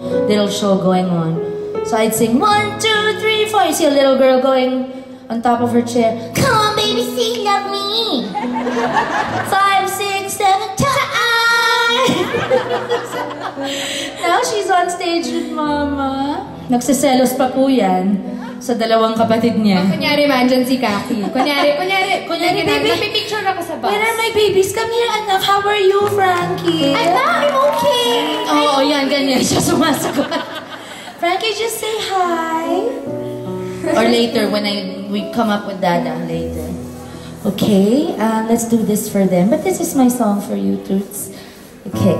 little show going on. So I'd sing one, two, three, four. You see a little girl going on top of her chair. Come on, baby, sing love me. Five, six, seven, time. Now she's on stage with mama. Nagsiselos pa po yan sa dalawang kapatid niya. Ah, kunyari man dyan si Kaki. Kunyari, kunyari, Kunyari, baby. Napipicture ako sa bus. Where are my babies? Come here, anak. How are you, Frankie? I'm I'm okay. Ganyan siya sumasagot. Frankie, just say hi. Or later, when I we come up with Dada, later. Okay, uh, let's do this for them. But this is my song for you, Toots. Okay.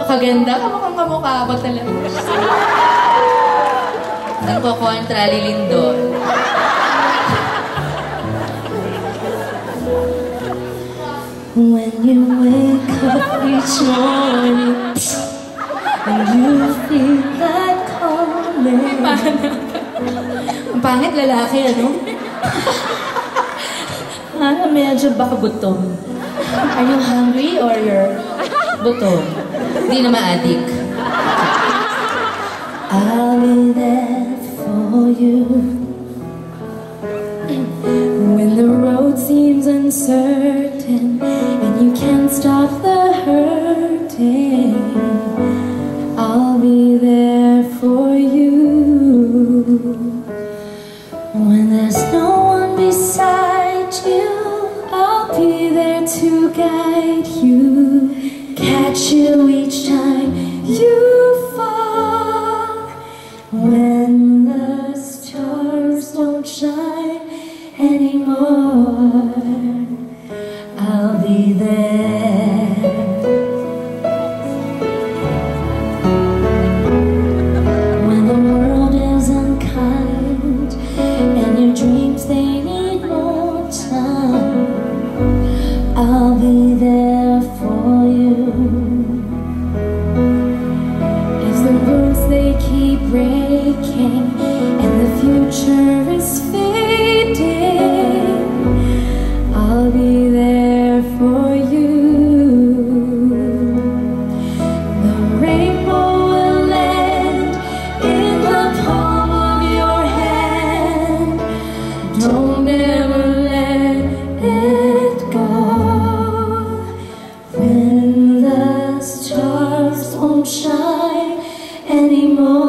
Makaganda. Kamukhang kamukha ko talaga. Nagko-kontra Lindol. When you wake up each morning and you feel like calling. Ang pangit lalaki, ano? Ano, medyo baka gutom. Are you hungry or you're gutom? Hindi na ma-addict. I'll be there for you uncertain and you can't stop the hurting. I'll be there for you. When there's no one beside you I'll be there to guide you. Catch you each anymore. I'll be there. shine anymore.